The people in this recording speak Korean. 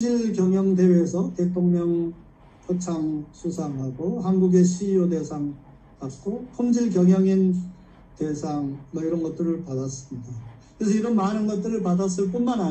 품질 경영 대회에서 대통령 표창 수상하고 한국의 CEO 대상 받고 품질 경영인 대상 뭐 이런 것들을 받았습니다. 그래서 이런 많은 것들을 받았을 뿐만 아니라